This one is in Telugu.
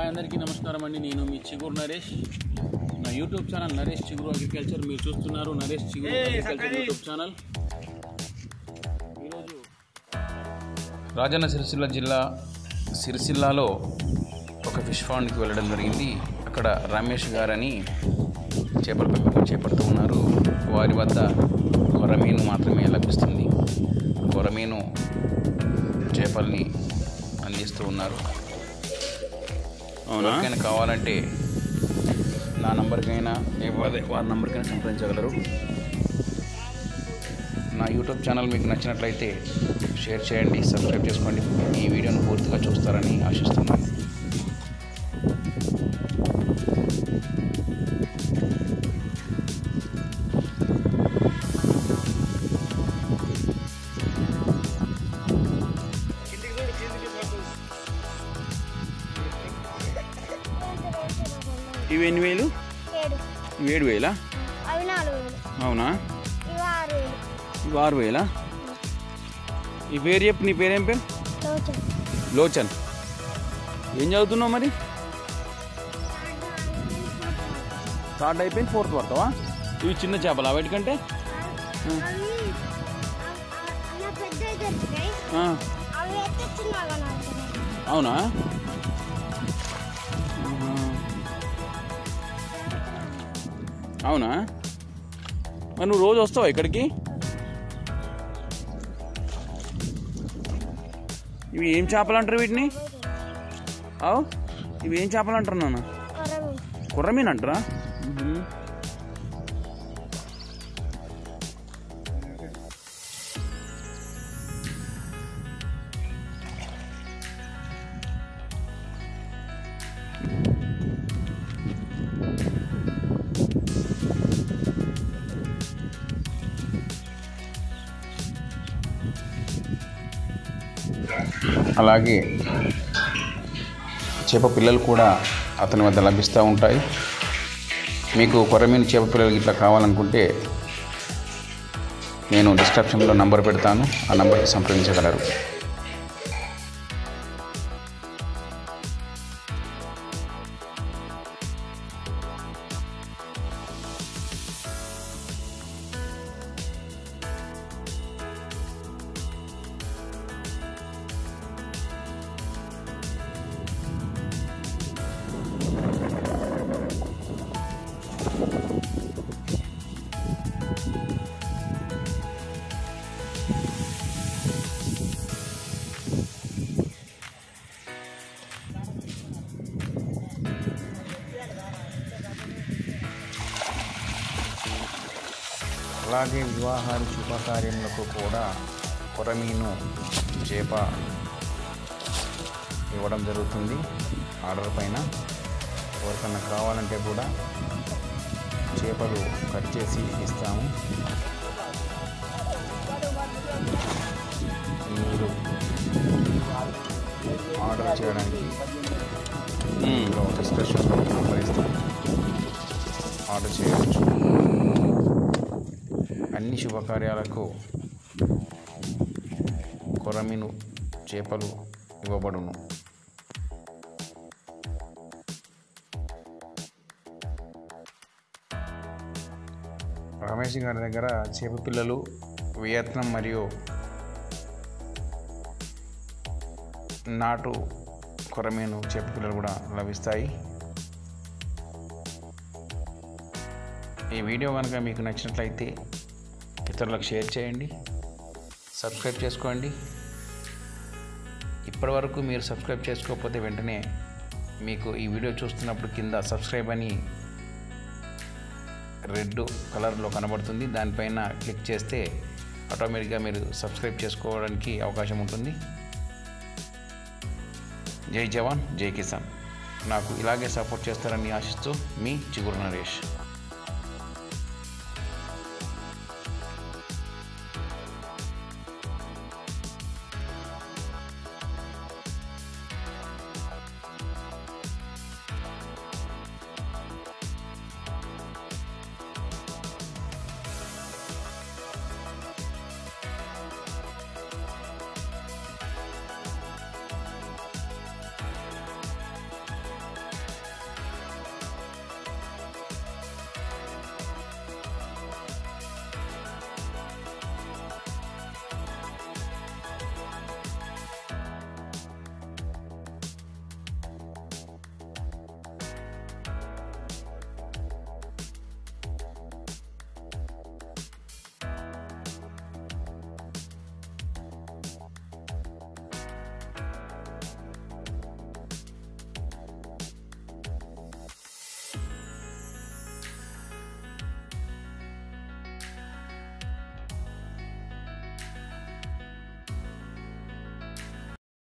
హాయ్ అందరికీ నమస్కారం అండి. నేను మీ చిగురు నరేష్. నా యూట్యూబ్ ఛానల్ నరేష్ చిగురు అగ్రికల్చర్. మీరు చూస్తున్నారు నరేష్ చిగురు అగ్రికల్చర్ యూట్యూబ్ ఛానల్. ఈరోజు రాజన్న సిరిసిల్ల జిల్లా సిరిసిల్లాలో ఒక ఫిష్ ఫాండ్కి వెళ్ళడం జరిగింది. అక్కడ రమేష్ గారని చేపల పెంపకం చేపడుతూ ఉన్నారు. వారి వద్ద కొరమీను మాత్రమే లభిస్తుంది. కొరమీను చేపల్ని అందిస్తూ ఉన్నారు. ఎవరికైనా కావాలంటే నా నంబర్కైనా లేకపోతే వారి నంబర్కైనా సంప్రదించగలరు. నా యూట్యూబ్ ఛానల్ మీకు నచ్చినట్లయితే షేర్ చేయండి సబ్స్క్రైబ్ చేసుకోండి. ఈ వీడియోను పూర్తిగా చూస్తారని ఆశిస్తున్నాను. ఇవి ఎన్ని వేలు? ఏడు. ఇవి ఏడు వేలా? అవునా? ఇవి ఆరు వేలు. ఈ పేరు చెప్పు నీ పేరేం పేరు? లోచన్. ఏం చదువుతున్నావు మరి? థర్డ్ అయిపోయింది ఫోర్త్ పడతావా ఇవి చిన్న చేపలా వాటికంటే? అవి అవునా? మరి నువ్వు రోజు వస్తావా ఇక్కడికి? ఇవి ఏం చేపలు అంటారు వీటిని? అవు ఇవి ఏం చేపలు అంటారు నాన్న? కుర్రమీన్. అంటారా? అలాగే చేప పిల్లలు కూడా అతని వద్ద లభిస్తూ ఉంటాయి. మీకు కొరమీన చేప పిల్లలు ఇట్లా కావాలనుకుంటే నేను డిస్క్రిప్షన్లో నంబర్ పెడతాను. ఆ నంబర్కి సంప్రదించగలరు. అలాగే వివాహాలు శుభకార్యములకు కూడా కొరమీను చేప ఇవ్వడం జరుగుతుంది. ఆర్డర్ పైన ఎవరికన్నా కావాలంటే కూడా చేపలు కట్ చేసి ఇస్తాము. మీరు ఆర్డర్ చేయడానికి నెంబర్ ఇస్తాను ఆర్డర్ చేయవచ్చు. అన్ని శుభకార్యాలకు కొరమీను చేపలు ఇవ్వబడును. రమేష్ గారి దగ్గర చేప పిల్లలు వియత్నం మరియు నాటు కొరమీను చేప పిల్లలు కూడా లభిస్తాయి. ఈ వీడియో కనుక మీకు నచ్చినట్లయితే ఇతరులకు షేర్ చేయండి సబ్స్క్రైబ్ చేసుకోండి. ఇప్పటివరకు మీరు సబ్స్క్రైబ్ చేసుకోకపోతే వెంటనే మీకు ఈ వీడియో చూస్తున్నప్పుడు కింద సబ్స్క్రైబ్ అని రెడ్ కలర్లో కనబడుతుంది. దానిపైన క్లిక్ చేస్తే ఆటోమేటిక్గా మీరు సబ్స్క్రైబ్ చేసుకోవడానికి అవకాశం ఉంటుంది. జై జవాన్ జై కిసాన్. నాకు ఇలాగే సపోర్ట్ చేస్తారని ఆశిస్తూ మీ చిగురు నరేష్.